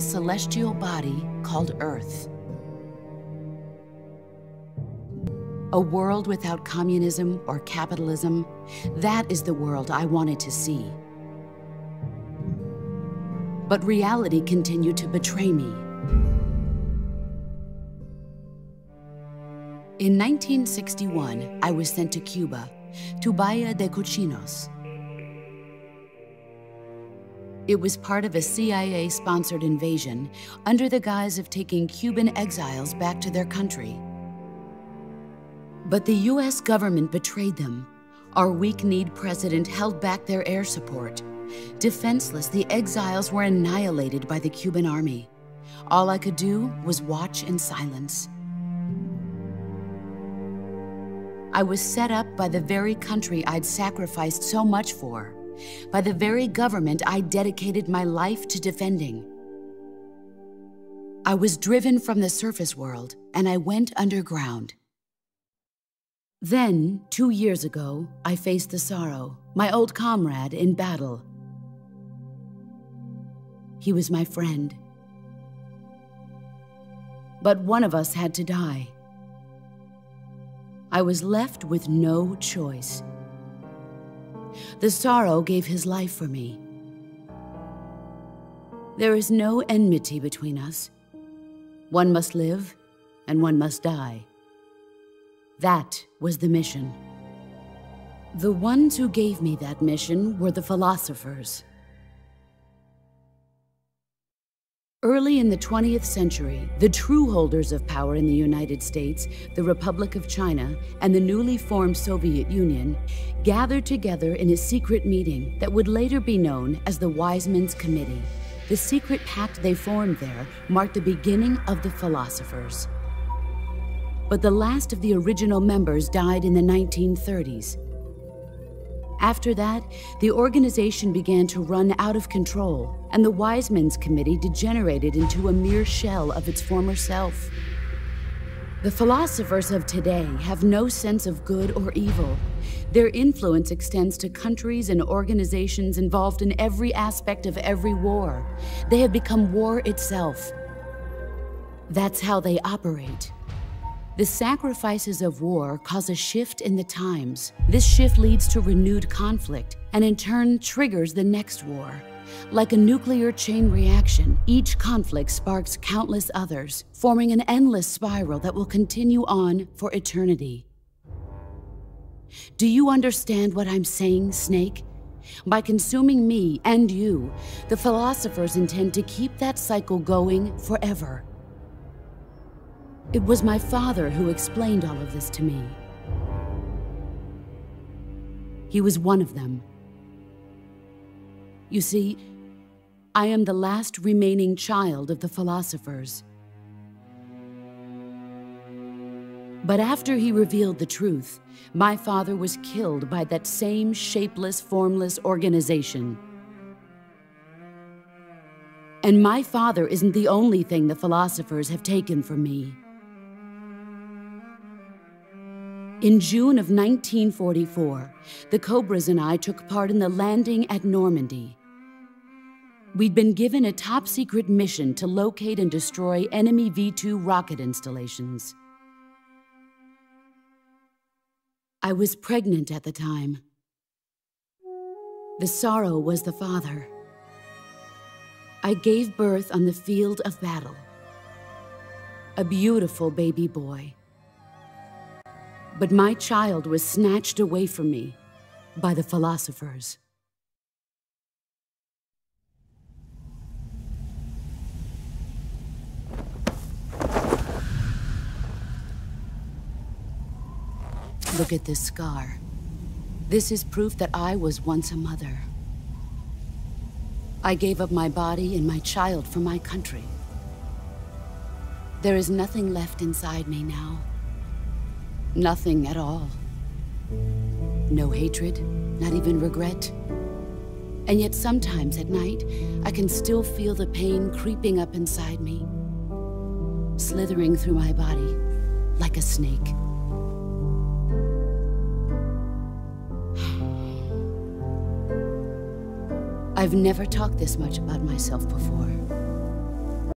celestial body called Earth. A world without communism or capitalism, that is the world I wanted to see. But reality continued to betray me. In 1961, I was sent to Cuba, to Bahia de Cochinos. It was part of a CIA-sponsored invasion under the guise of taking Cuban exiles back to their country. But the US government betrayed them. Our weak-kneed president held back their air support. Defenseless, the exiles were annihilated by the Cuban army. All I could do was watch in silence. I was set up by the very country I'd sacrificed so much for by the very government I dedicated my life to defending. I was driven from the surface world and I went underground. Then, two years ago, I faced the sorrow, my old comrade in battle. He was my friend. But one of us had to die. I was left with no choice. The sorrow gave his life for me. There is no enmity between us. One must live, and one must die. That was the mission. The ones who gave me that mission were the philosophers. Early in the 20th century, the true holders of power in the United States, the Republic of China, and the newly formed Soviet Union gathered together in a secret meeting that would later be known as the Wisemen's Committee. The secret pact they formed there marked the beginning of the philosophers. But the last of the original members died in the 1930s, after that, the organization began to run out of control, and the Wisemen's Committee degenerated into a mere shell of its former self. The philosophers of today have no sense of good or evil. Their influence extends to countries and organizations involved in every aspect of every war. They have become war itself. That's how they operate. The sacrifices of war cause a shift in the times. This shift leads to renewed conflict and in turn triggers the next war. Like a nuclear chain reaction, each conflict sparks countless others, forming an endless spiral that will continue on for eternity. Do you understand what I'm saying, Snake? By consuming me and you, the philosophers intend to keep that cycle going forever. It was my father who explained all of this to me. He was one of them. You see, I am the last remaining child of the philosophers. But after he revealed the truth, my father was killed by that same shapeless, formless organization. And my father isn't the only thing the philosophers have taken from me. In June of 1944, the Cobras and I took part in the landing at Normandy. We'd been given a top secret mission to locate and destroy enemy V 2 rocket installations. I was pregnant at the time. The sorrow was the father. I gave birth on the field of battle. A beautiful baby boy. But my child was snatched away from me by the philosophers. Look at this scar. This is proof that I was once a mother. I gave up my body and my child for my country. There is nothing left inside me now. Nothing at all. No hatred, not even regret. And yet sometimes at night, I can still feel the pain creeping up inside me, slithering through my body like a snake. I've never talked this much about myself before.